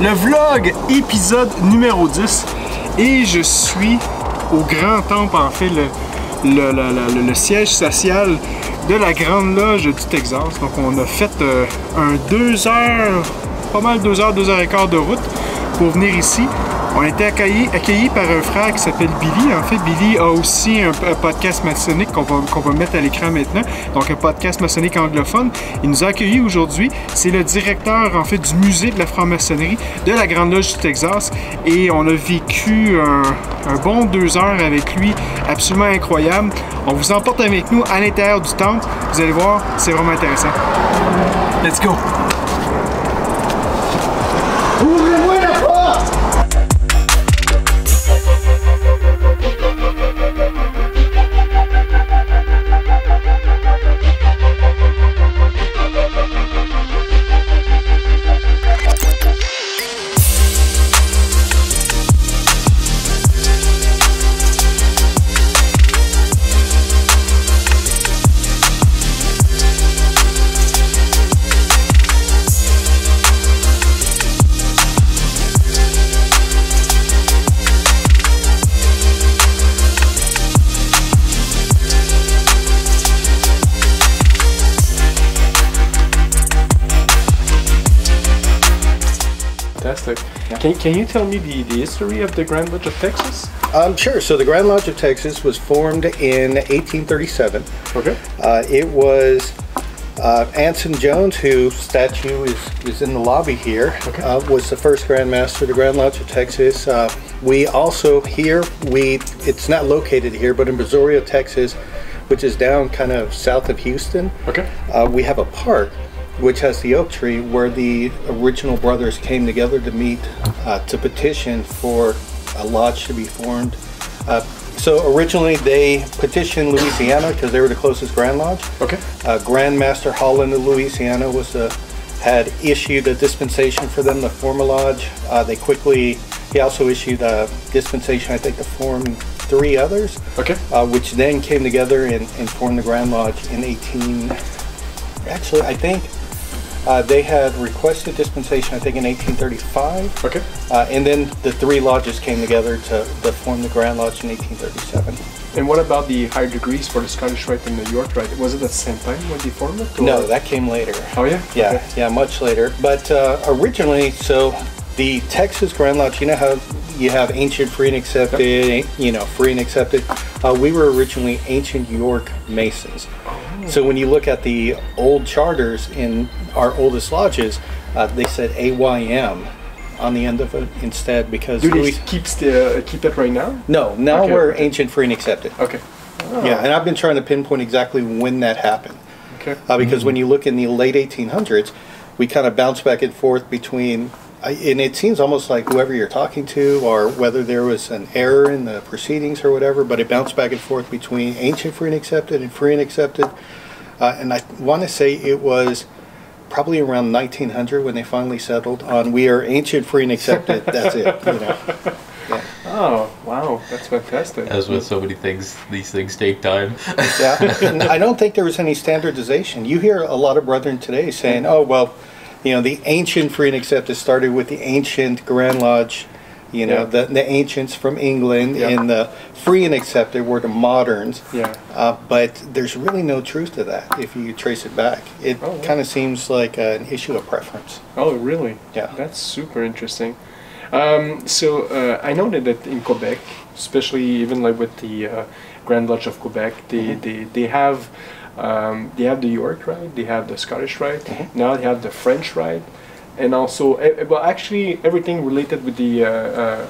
Le vlog épisode numéro 10 et je suis au Grand Temple, en fait, le siège social de la Grande Loge du Texas. Donc on a fait euh, un 2 heures, pas mal 2 heures, 2 heures et quart de route pour venir ici. On été accueillis, accueillis par un frère qui s'appelle Billy. En fait, Billy a aussi un, podcast maçonnique qu'on va, mettre à l'écran maintenant. Donc, un podcast maçonnique anglophone. Il nous a accueillis aujourd'hui. C'est le directeur, en fait, du musée de la franc-maçonnerie de la Grande Loge du Texas. Et on a vécu un, bon deux heures avec lui, absolument incroyable. On vous emporte avec nous à l'intérieur du temple. Vous allez voir, c'est vraiment intéressant. Let's go! Can, can you tell me the, the history of the Grand Lodge of Texas? Um, sure. So the Grand Lodge of Texas was formed in 1837. Okay. Uh, it was uh, Anson Jones, whose statue is, is in the lobby here, Okay. uh, was the first Grand Master of the Grand Lodge of Texas. Uh, we also here we it's not located here, but in Brazoria, Texas, which is down kind of south of Houston. Okay. Uh, we have a park which has the oak tree where the original brothers came together to meet uh, to petition for a lodge to be formed. Uh, so originally they petitioned Louisiana because they were the closest Grand Lodge. Okay. Uh, Grandmaster Holland of Louisiana was the, had issued a dispensation for them to form a lodge. Uh, they quickly, he also issued a dispensation, I think, to form three others Okay. uh, which then came together and, and formed the Grand Lodge in 18. Actually, I think uh, they had requested dispensation, I think, in 1835. Okay. Uh, and then the three lodges came together to, to form the Grand Lodge in 1837. And what about the higher degrees for the Scottish Rite and the York Rite? Was it at the same time when they formed it? or- No, that came later. Oh, yeah? Yeah, Okay. yeah, much later. But uh, originally, so the Texas Grand Lodge, you know how you have ancient, free and accepted, an- you know, free and accepted. Uh, we were originally ancient York Masons. So when you look at the old charters in our oldest lodges, uh, they said AYM on the end of it instead because Do they keep, the, keep it right now? no, now Okay, we're ancient, free and accepted. Okay. Yeah, and I've been trying to pinpoint exactly when that happened. Okay. Uh, because when you look in the late 1800s, we kind of bounce back and forth between, I- and it seems almost like whoever you're talking to, or whether there was an error in the proceedings or whatever, but it bounced back and forth between ancient free and accepted and free and accepted. Uh, and I want to say it was probably around 1900 when they finally settled on we are ancient free and accepted. That's it. You know. Yeah. Oh, wow. That's fantastic. As with so many things, these things take time. Yeah, and I don't think there was any standardization. You hear a lot of brethren today saying, "Oh, well, you know, the ancient free and accepted started with the ancient Grand Lodge, you know, Yeah. the, the ancients from England, Yeah. and the free and accepted were the moderns." Yeah. Uh, but there's really no truth to that if you trace it back. It Oh, yeah. kind of seems like an issue of preference. Oh, really? Yeah. That's super interesting. Um, so uh, I know that, in Quebec, especially even like with the uh, Grand Lodge of Quebec, they Mm-hmm. they, they have um, they have the York Rite, they have the Scottish Rite, Mm-hmm. now they have the French Rite, and also eh, eh, well actually everything related with the uh, uh,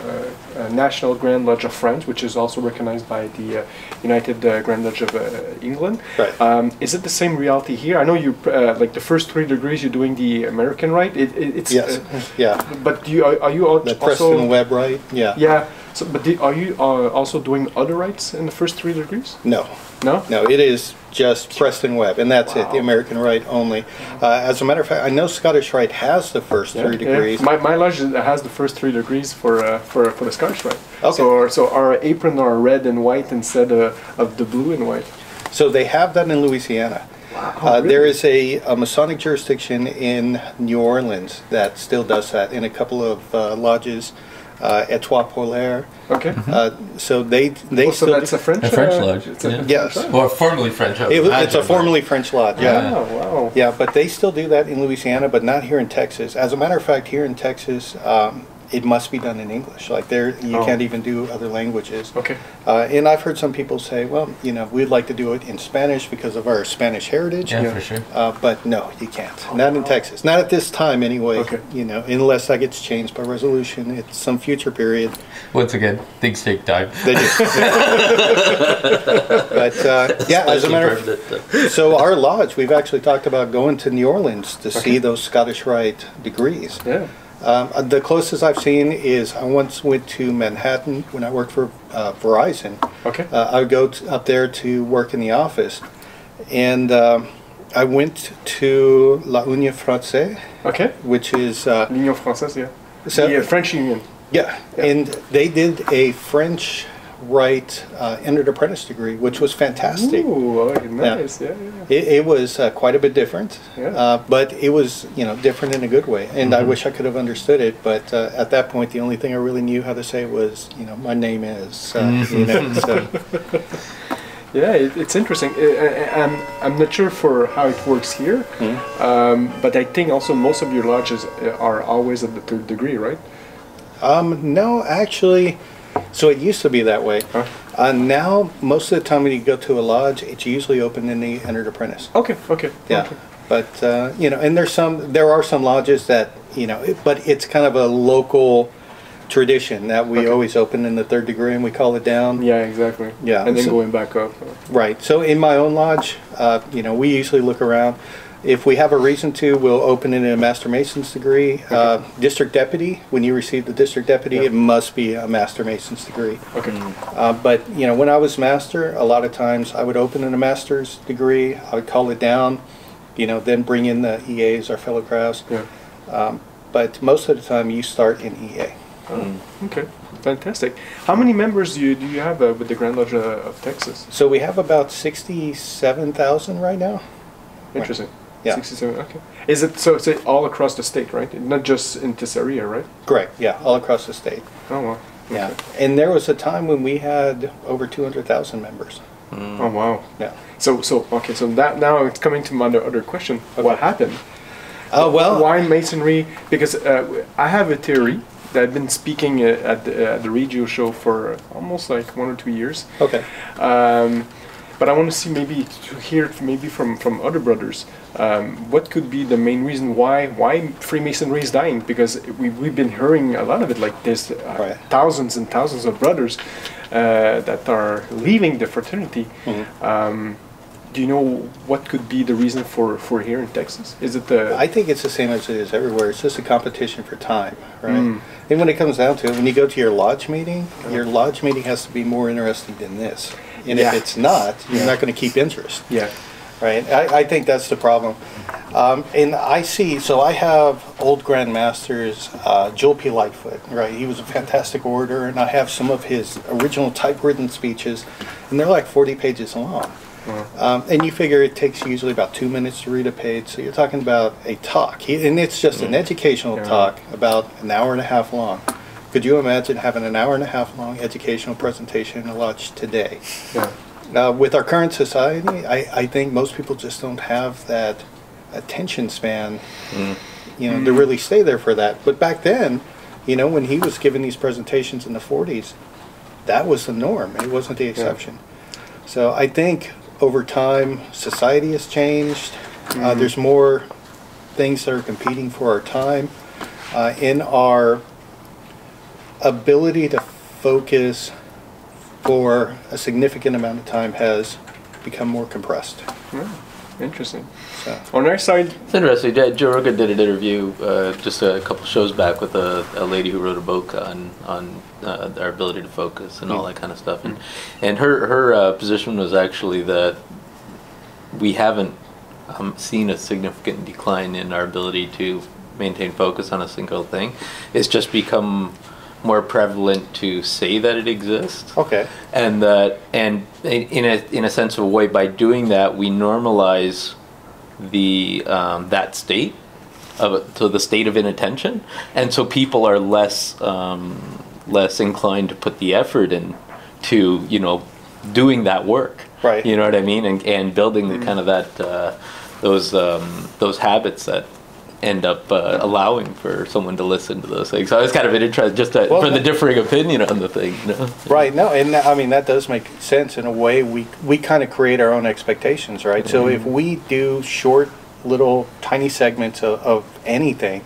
uh, National Grand Lodge of France, which is also recognized by the uh, United uh, Grand Lodge of uh, England. Right. Um, is it the same reality here? I know you uh, like the first three degrees you're doing the American Rite. It, it, it's Yes, uh, yeah. but do you are, are you al- The also Preston Webb, right? Yeah. yeah? So, but do, are you uh, also doing other rites in the first three degrees? No, No. no, it is just Preston Webb, and that's it. The American Rite only. Uh, as a matter of fact, I know Scottish Rite has the first Yeah, three yeah. degrees. My, my lodge has the first three degrees for uh, for for the Scottish Rite. Okay. So so our apron are red and white instead uh, of the blue and white. So they have that in Louisiana. Uh, There is a, a Masonic jurisdiction in New Orleans that still does that, in a couple of uh, lodges, uh, Etoile Polaire. Okay. Uh, so they they Oh, so still that's a French. A French uh, lodge, it's a- yeah. Yes. Or formerly French. It, was- it's a imagine, but- formerly French lodge. Yeah. Oh, wow. Yeah, but they still do that in Louisiana, but not here in Texas. As a matter of fact, here in Texas, um, it must be done in English. Like there, you Oh. can't even do other languages. Okay. Uh, and I've heard some people say, well, you know, we'd like to do it in Spanish because of our Spanish heritage. Yeah, Yeah. for sure. Uh, but no, you can't. Not in Texas. Not at this time, anyway. Okay. You know, unless that gets changed by resolution at some future period. Once again, things take time. They do. but uh, yeah, as a matter of of so our lodge, we've actually talked about going to New Orleans to Okay. see those Scottish Rite degrees. Yeah. Um, uh, the closest I've seen is I once went to Manhattan when I worked for uh, Verizon. Okay. Uh, I would go t- up there to work in the office, and um, I went to La Union Française, Okay. which is uh, L'Union Française, yeah. So- the French Union. yeah, Yeah. and they did a French Rite uh, entered apprentice degree, which was fantastic. Ooh, oh, nice. Yeah, yeah. yeah. It, it was uh, quite a bit different, Yeah. uh, but it was you know different in a good way. And I wish I could have understood it, but uh, at that point, the only thing I really knew how to say was you know my name is uh, you know. So, Yeah, it, it's interesting. Uh, uh, I'm, I'm not sure for how it works here, Hmm. um, but I think also most of your lodges are always at the third degree, right? um, no, actually, so it used to be that way. Huh? Uh, now, most of the time when you go to a lodge, it's usually open in the entered apprentice. Okay, okay. Yeah, okay. but uh, you know, and there's some, there are some lodges that you know, it, but it's kind of a local tradition that we Okay. always open in the third degree and we call it down. Yeah, exactly. Yeah, And then so- going back up. Right. So in my own lodge, uh, you know, we usually look around. If we have a reason to, we'll open it in a Master Mason's degree. Uh, district deputy, when you receive the district deputy, Yeah. it must be a Master Mason's degree. Okay. Uh, but, you know, when I was master, a lot of times I would open in a master's degree, I would call it down, you know, then bring in the EAs, our fellow crafts. Yeah. But most of the time you start in E EA. Okay. Fantastic. How many members do you, do you have uh, with the Grand Lodge uh, of Texas? So we have about 67,000 right now. Interesting. Yeah. 67. Okay. Is it so? It's all across the state, right? Not just in this area, right? Correct. Yeah, all across the state. Oh wow. Yeah, Okay. and there was a time when we had over 200,000 members. Oh wow. Yeah. So so okay. So that now it's coming to my other, other question. What happened? Oh, well, Why masonry? Because uh, I have a theory that I've been speaking uh, at the, uh, the Regio show for almost like one or two years. okay. Um, but I want to see maybe to hear maybe from from other brothers. Um, what could be the main reason why why Freemasonry is dying? Because we we've been hearing a lot of it. Like there's uh, Right. thousands and thousands of brothers uh, that are leaving the fraternity. Mm-hmm. Um, do you know what could be the reason for for here in Texas? Is it the I think it's the same as it is everywhere. It's just a competition for time, right? Mm. And when it comes down to it, when you go to your lodge meeting, your lodge meeting has to be more interesting than this. And Yeah. if it's not, you're Yeah. not going to keep interest, yeah right? I, I think that's the problem. Um, and I see, so I have old grandmasters, uh, Jewel P. Lightfoot, right? He was a fantastic orator, and I have some of his original typewritten speeches, and they're like 40 pages long. Um, and you figure it takes usually about two minutes to read a page, so you're talking about a talk, he, and it's just an educational Yeah. talk about an hour and a half long. Could you imagine having an hour and a half long educational presentation in a lodge today? yeah Uh, with our current society, I, I think most people just don't have that attention span, you know, to really stay there for that. But back then, you know, when he was giving these presentations in the 40s, that was the norm. It wasn't the exception. So I think over time, society has changed. Uh, there's more things that are competing for our time. Uh, in our ability to focus for a significant amount of time has become more compressed. Yeah, interesting. So, On our side, It's interesting. Joe Joe Rogan did an interview uh, just a couple shows back with a, a lady who wrote a book on on uh, our ability to focus and all that kind of stuff. And and her her uh, position was actually that we haven't um, seen a significant decline in our ability to maintain focus on a single thing. It's just become more prevalent to say that it exists okay. and that and in a in a sense of a way by doing that we normalize the um, that state of it, so the state of inattention, and so people are less um, less inclined to put the effort in to you know doing that work. Right. You know what I mean, and and building the kind of that uh, those um, those habits that end up uh, allowing for someone to listen to those things. So I was kind of interested just to, Well, for the differing opinion on the thing. You know? Right. No, and I mean that does make sense in a way. We we kind of create our own expectations, right? So if we do short, little, tiny segments of, of anything,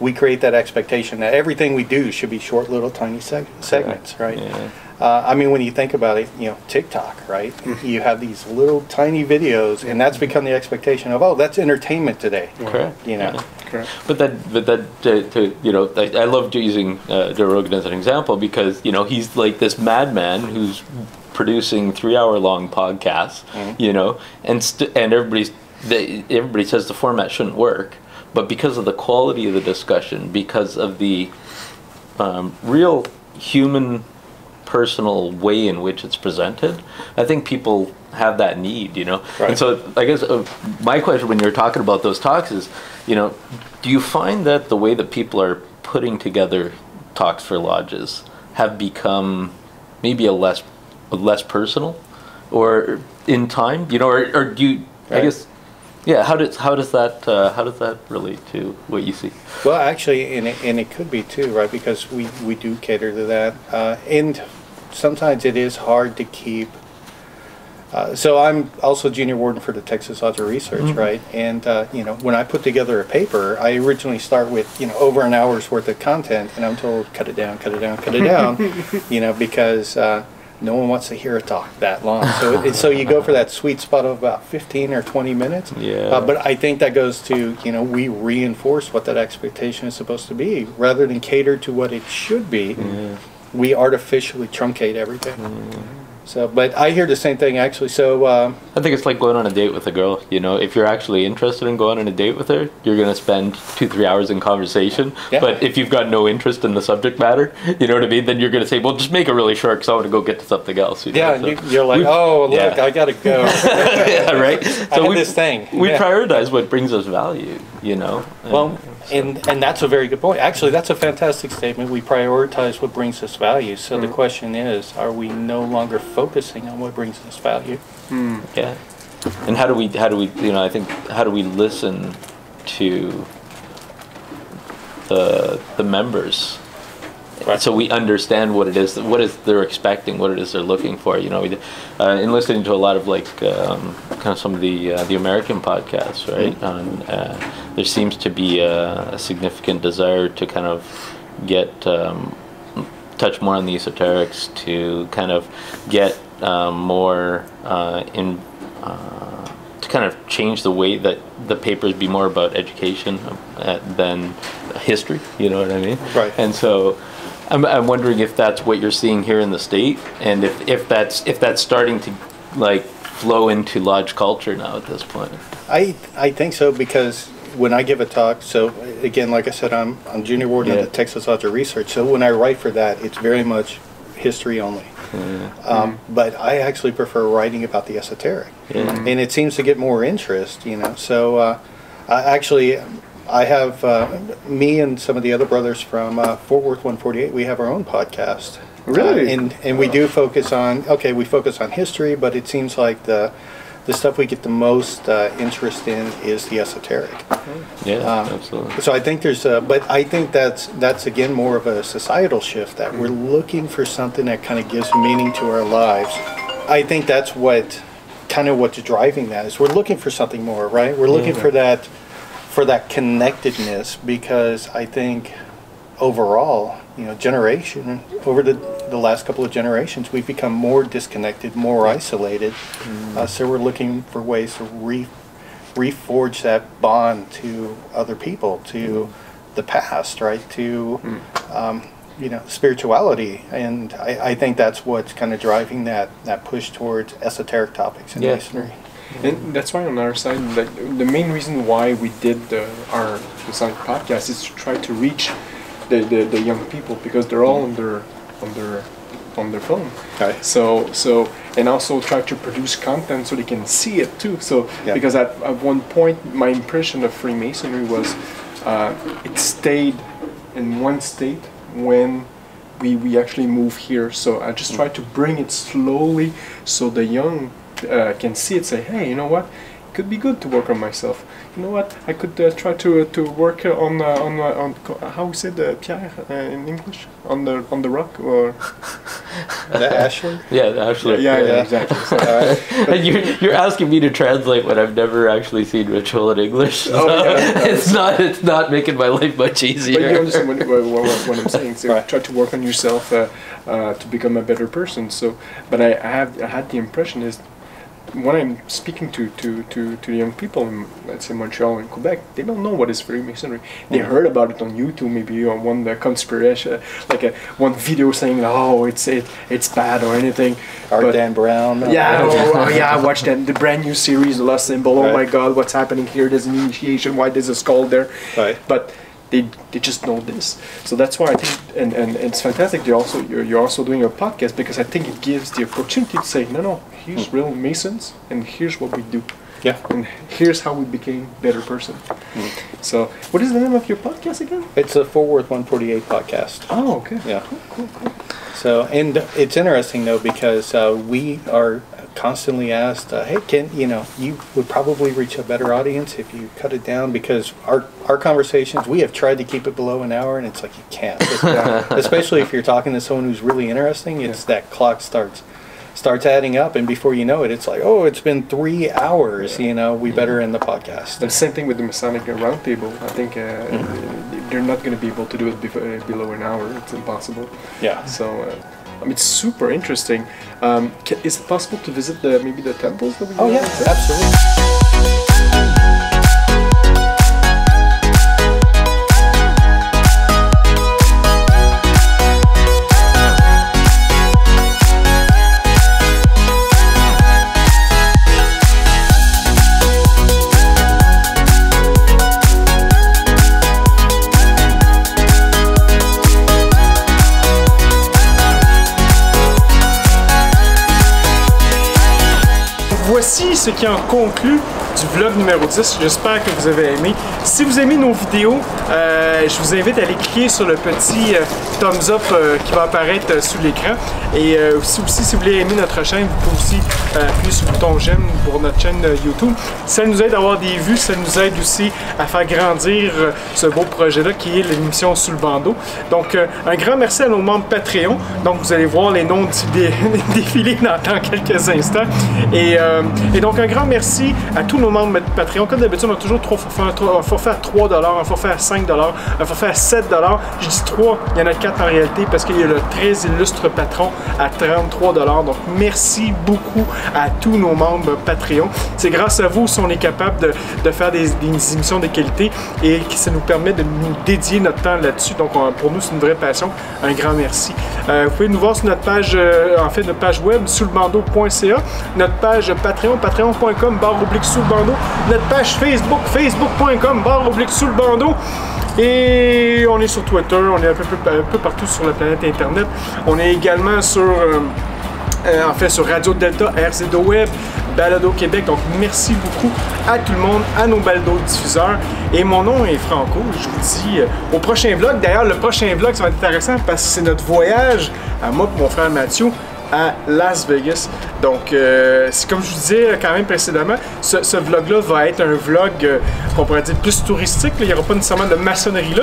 we create that expectation that everything we do should be short, little, tiny seg- segments, right? Yeah. Uh, I mean, when you think about it, you know, TikTok, right? You have these little tiny videos, and that's become the expectation of, oh, that's entertainment today. Correct. You know. Yeah. Correct. But that, but that, to, to you know, I, I love using uh, Joe Rogan as an example because you know he's like this madman who's producing three-hour-long podcasts, you know, and st- and everybody's they, everybody says the format shouldn't work, but because of the quality of the discussion, because of the um, real human personal way in which it's presented, I think people have that need, you know. Right. And so I guess uh, my question when you're talking about those talks is, you know, do you find that the way that people are putting together talks for lodges have become maybe a less a less personal or in time, you know, or, or do you I guess yeah, how does how does that uh, how does that relate to what you see? Well, actually, and it, and it could be too, right? Because we, we do cater to that. Uh, and sometimes it is hard to keep. Uh, so I'm also junior warden for the Texas of Research, right? And, uh, you know, when I put together a paper, I originally start with, you know, over an hour's worth of content, and I'm told, cut it down, cut it down, cut it down, you know, because uh, no one wants to hear a talk that long. So, it, so you go for that sweet spot of about 15 or 20 minutes. Yeah. Uh, but I think that goes to, you know, we reinforce what that expectation is supposed to be. Rather than cater to what it should be, we artificially truncate everything. So, but I hear the same thing actually. So, uh, I think it's like going on a date with a girl. You know, if you're actually interested in going on a date with her, you're gonna spend two, three hours in conversation. Yeah. But if you've got no interest in the subject matter, you know what I mean, then you're gonna say, "Well, just make it really short, because I want to go get to something else." You know? yeah, and So- you, you're like, oh, look, yeah. I gotta go. yeah, right. I had this thing. We Yeah. prioritize what brings us value. You know. Well, and and and that's a very good point. Actually, that's a fantastic statement. We prioritize what brings us value. So the mm. question is, are we no longer focusing on what brings us value? Hmm. Yeah. And how do we how do we you know I think how do we listen to the the members Right. so we understand what it is what is they're expecting what it is they're looking for you know we, uh, in listening to a lot of like um, kind of some of the uh, the American podcasts right on, uh, there seems to be a, a significant desire to kind of get um, touch more on the esoterics to kind of get um, more uh, in uh, to kind of change the way that the papers be more about education uh, than history. You know what I mean? Right. And so. I'm, I'm wondering if that's what you're seeing here in the state, and if, if that's if that's starting to like flow into lodge culture now at this point. I I think so because when I give a talk, so again, like I said, I'm I'm junior warden Yeah. of the Texas Lodge of Research. So when I write for that, it's very much history only. Um, but I actually prefer writing about the esoteric, Yeah. and it seems to get more interest. You know, so uh, I actually. I have uh, me and some of the other brothers from uh, Fort Worth 148. We have our own podcast. Really? Uh, and and we do focus on okay, we focus on history, but it seems like the the stuff we get the most uh, interest in is the esoteric. Yeah, Um, absolutely. So I think there's, a, but I think that's that's again more of a societal shift that we're looking for something that kind of gives meaning to our lives. I think that's what kind of what's driving that is we're looking for something more, right? We're looking for that for that connectedness because I think overall, you know, generation over the the last couple of generations, we've become more disconnected, more isolated. Uh, so we're looking for ways to re reforge that bond to other people, to the past, right? To um, you know spirituality, and I, I think that's what's kind of driving that that push towards esoteric topics in Yeah. masonry. And that's why on our side, like, the main reason why we did the, our the Sonic podcast is to try to reach the, the, the young people because they're all under under on their phone. Right. So so and also try to produce content so they can see it too. So Yeah. because at, at one point my impression of Freemasonry was uh, it stayed in one state when we, we actually move here. So I just try to bring it slowly so the young uh, can see it. Say, hey, you know what? It could be good to work on myself. You know what? I could uh, try to to work uh, on uh, on uh, on co- how we say the Pierre uh, in English on the on the rock or The ashlar? Yeah, actually. yeah, yeah, Yeah. exactly. So, All right. And you're, you're asking me to translate when I've never actually seen ritual in English. So Oh, yeah. it's not it's not making my life much easier. But you easier. understand what, what, what, what I'm saying. So Right. try to work on yourself uh, uh, to become a better person. So, but I, I have I had the impression is when I'm speaking to, to, to, to young people in let's say Montreal and Quebec, they don't know what is Freemasonry. They mm-hmm. heard about it on YouTube, maybe on one conspiration, like a one video saying, "Oh, it's it, it's bad" or anything. Art But- Dan Brown. yeah, oh, oh, yeah, I watched that the brand new series, The Lost Symbol. Oh my God, what's happening here? There's an initiation. Why there's a skull there? Right. But they, they just know this, so that's why I think, and, and it's fantastic. You're also you're, you're also doing a podcast because I think it gives the opportunity to say, no, no, here's real Masons, and here's what we do, Yeah. and here's how we became better person. So, what is the name of your podcast again? It's a Fort Worth 148 podcast. Oh, okay. Yeah. So, and it's interesting though because uh, we are constantly asked, uh, "Hey, can you know you would probably reach a better audience if you cut it down?" Because our our conversations, we have tried to keep it below an hour, and it's like you can't. Especially if you're talking to someone who's really interesting, it's that clock starts starts adding up, and before you know it, it's like, oh, it's been three hours. You know, we better end the podcast. The same thing with the Masonic Roundtable. I think uh, they're not going to be able to do it before, uh, below an hour. It's impossible. Yeah. So, uh, I mean, it's super interesting. Um, ca- is it possible to visit the maybe the temples that we? Oh yeah, absolutely. Ce qui en conclut du vlog numéro 10. J'espère que vous avez aimé. Si vous aimez nos vidéos, euh, je vous invite à aller cliquer sur le petit euh, thumbs up euh, qui va apparaître sous l'écran. Et aussi, si vous voulez aimer notre chaîne, vous pouvez aussi appuyer sur le bouton j'aime pour notre chaîne YouTube. Ça nous aide à avoir des vues, ça nous aide aussi à faire grandir ce beau projet-là qui est l'émission Sous le bandeau. Donc, un grand merci à nos membres Patreon. Donc, vous allez voir les noms dé- défiler dans, dans quelques instants. Et donc, un grand merci à tous nos membres Patreon. Comme d'habitude, on a toujours trois forfaits, un forfait à 3 un forfait à 5 un forfait à 7 Je dis 3, il y en a 4 en réalité parce qu'il y a le très illustre patron à 33 Donc, merci beaucoup à tous nos membres Patreon. C'est grâce à vous si on est capable de, de faire des, des émissions de qualité et que ça nous permet de nous dédier notre temps là-dessus. Donc, on- pour nous, c'est une vraie passion. Un grand merci. Euh, vous pouvez nous voir sur notre page, euh, en fait, notre page web, soulbando.ca, notre page Patreon, patreon.com, barre oblique sous le notre page Facebook, facebook.com, barre oblique sous le bandeau. Et on est sur Twitter, on est un peu, peu- un peu partout sur la planète Internet. On est également sur... euh, euh, en fait sur Radio Delta, RZO Web, Balado Québec. Donc merci beaucoup à tout le monde, à nos balado diffuseurs. Et mon nom est Franco. Je vous dis euh, au prochain vlog. D'ailleurs, le prochain vlog, ça va être intéressant parce que c'est notre voyage à moi et mon frère Mathieu à Las Vegas. Donc, euh, c'est comme je vous disais quand même précédemment, ce, vlog-là va être un vlog euh, qu'on pourrait dire plus touristique. Il n'y aura pas nécessairement de maçonnerie là,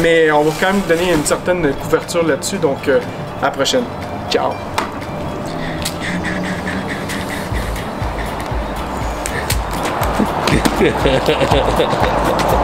mais on va quand même donner une certaine couverture là-dessus. Donc, euh, à la prochaine. Ciao!